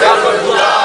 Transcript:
Darbul